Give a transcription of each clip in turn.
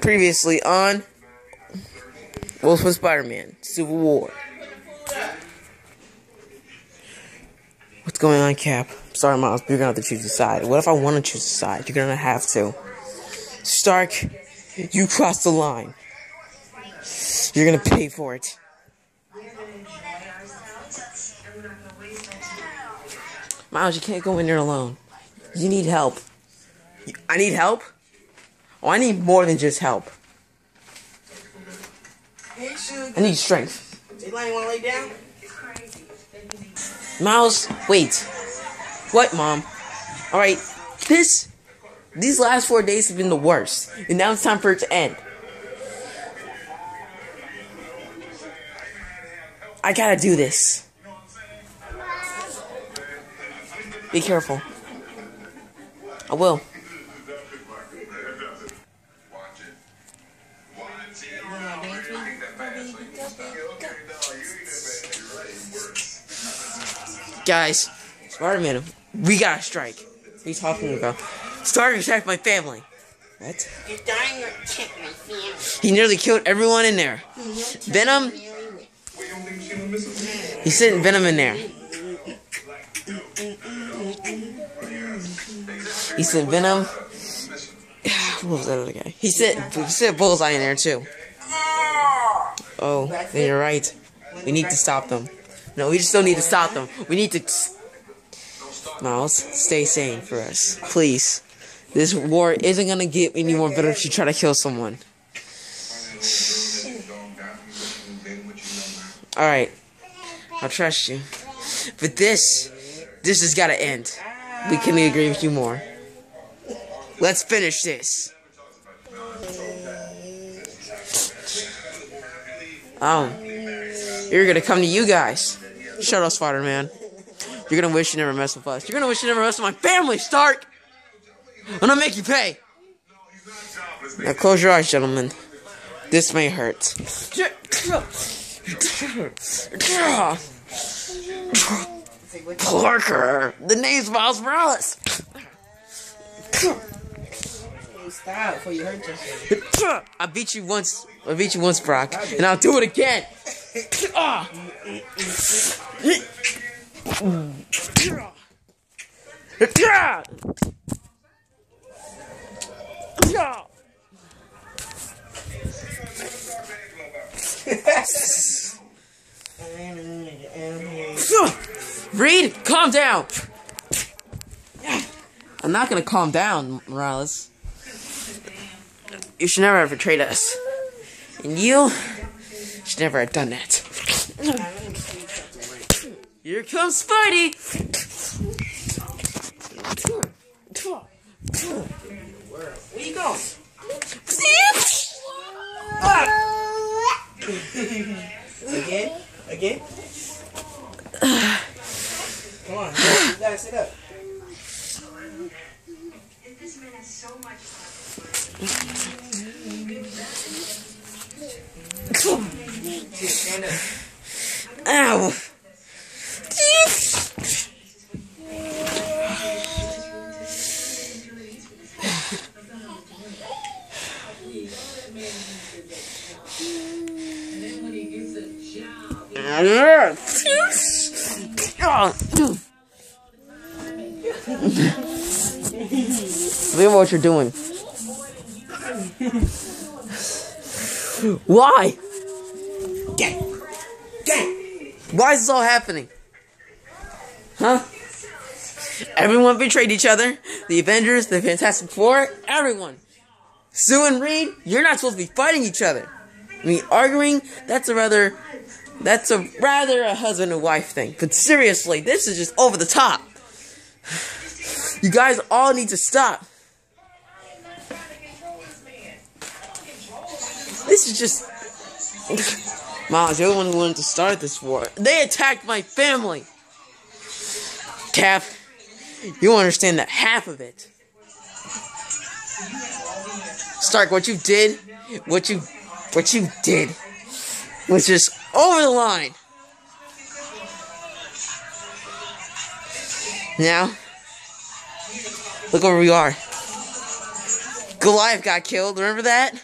Previously on Wolfman Spider-Man Civil War. What's going on, Cap? Sorry, Miles, but you're gonna have to choose a side. What if I want to choose a side? You're gonna have to. Stark, you crossed the line. You're gonna pay for it. Miles, you can't go in there alone. You need help. I need help? Oh, I need more than just help. I need strength. You wanna lay down? Miles, wait. What, Mom? Alright, this. These last four days have been the worst. And now it's time for it to end. I gotta do this. Be careful. I will. Guys, Spider-Man, we gotta strike. What are you talking about? Starting attack my family. What? You're dying to check my family. He nearly killed everyone in there. Venom? He sent Venom in there. He sent Venom. What was that other guy? He sent, he sent Bullseye in there too. Oh, then you're right. We need to stop them. No, we just don't need to stop them. We need to. Miles, stay sane for us. Please. This war isn't gonna get any more better if you try to kill someone. Alright. I'll trust you. But this, this has gotta end. We can agree with you more. Let's finish this. Oh. You're gonna come to you guys. Shut up, Spider Man. You're gonna wish you never messed with us. You're gonna wish you never messed with my family, Stark! I'm gonna make you pay! Now close your eyes, gentlemen. This may hurt. Parker! The name's Miles Morales! Stop before you hurt yourself. I beat you once. I beat you once, Brock, and I'll do it again. Ah. Reed, calm down. I'm not gonna calm down, Morales. You should never have betrayed us. And you should never have done that. Here comes Spidey! Where you go? Again? Again? Come on, you gotta sit up. Stand up. Ow! Look at what you're doing. Why? Why is this all happening? Huh? Everyone betrayed each other. The Avengers, the Fantastic Four, everyone. Sue and Reed, you're not supposed to be fighting each other. I mean, arguing, that's a rather, that's a rather a husband and wife thing. But seriously, this is just over the top. You guys all need to stop. This is just. Miles, you're the one who wanted to start this war. They attacked my family. Cap, you understand that half of it. Stark, what you did, what you, what you did, was just over the line. Now, look where we are. Goliath got killed. Remember that?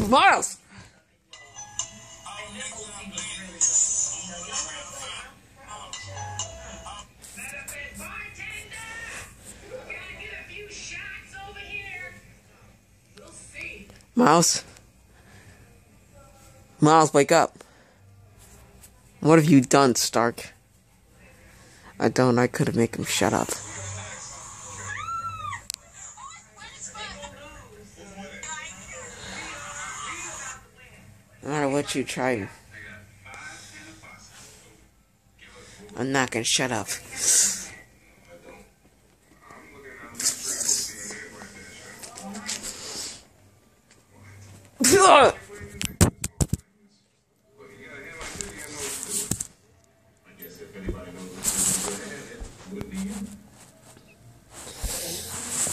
Miles! Miles? Miles, wake up. What have you done, Stark? I don't. I could have made him shut up. No matter what you try, I'm not gonna shut up.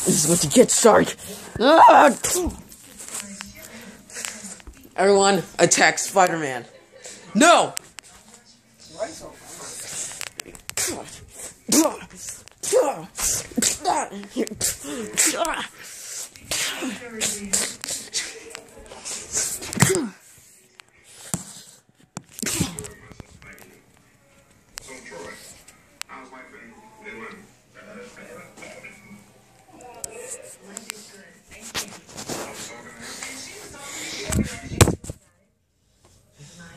This is what you get, Stark. Ah! Everyone, attack Spider-Man. No!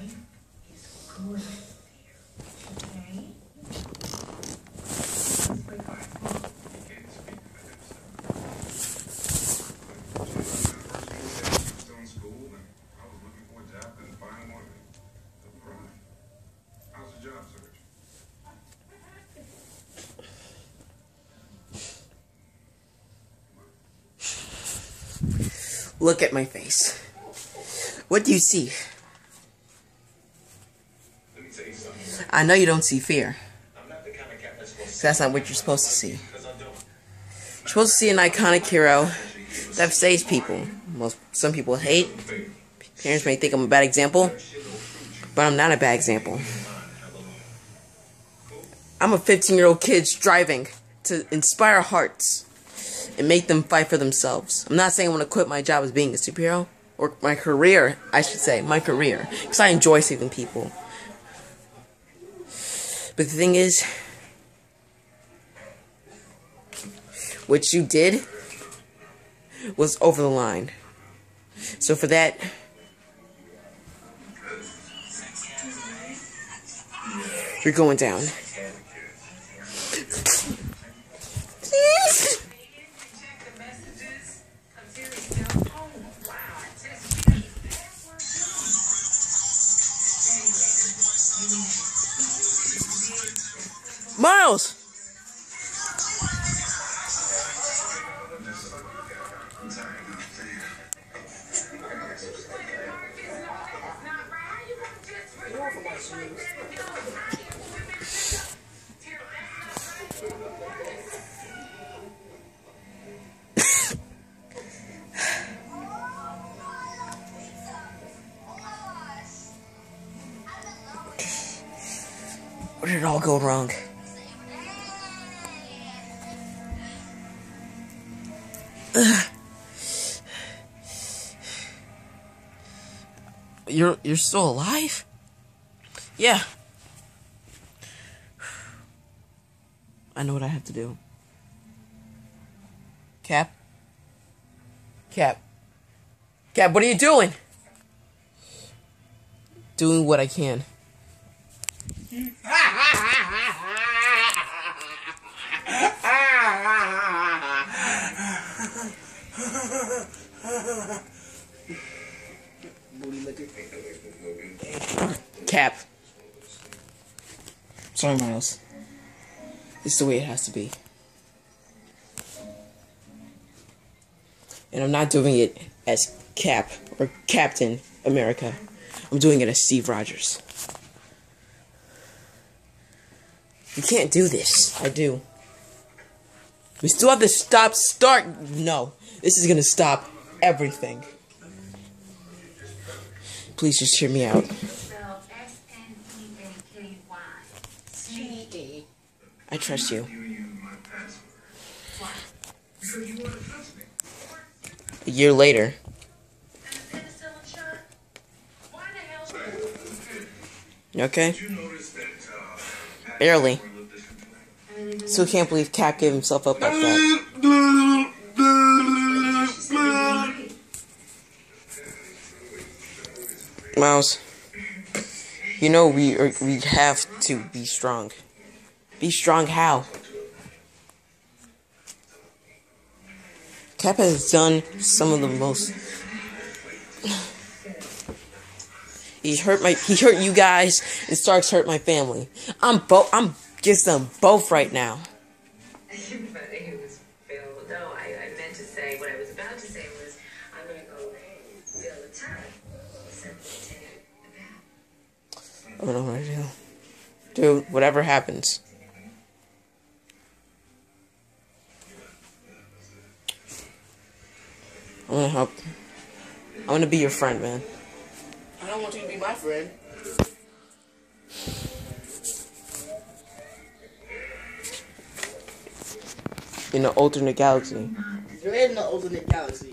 Search? Look at my face. What do you see? Let me tell you something. I know you don't see fear. I'm not the kind of cat that's gonna 'cause That's not what you're supposed to see. You're supposed to see an iconic hero that saves people. Most some people hate. Parents may think I'm a bad example, but I'm not a bad example. I'm a 15 year old kid striving to inspire hearts and make them fight for themselves. I'm not saying I want to quit my job as being a superhero, or my career, I should say, my career, because I enjoy saving people. But the thing is, what you did was over the line. So for that, you're going down. Miles! Where did it all go wrong? You're you're still alive? Yeah. I know what I have to do. Cap? Cap. Cap, what are you doing? Doing what I can. Cap. Sorry, Miles. It's the way it has to be. And I'm not doing it as Cap or Captain America. I'm doing it as Steve Rogers. You can't do this. I do. We still have to stop, Stark. No. This is gonna stop everything. Please just hear me out. I trust you. A year later. Okay? Barely. Still can't believe Cap gave himself up like that. Miles, you know we are, we have to be strong. Be strong how? Cap has done some of the most. He hurt my. He hurt you guys, and Starks hurt my family. I'm both. I'm just them both right now. but it was Bill. No, I, I meant to say what I was about to say was I'm gonna go Bill the time. Said Lieutenant about. I don't know what to do. Dude, whatever happens. I'm gonna help. I'm gonna be your friend, man. I don't want you to be my friend. In an alternate galaxy. There is no alternate galaxy.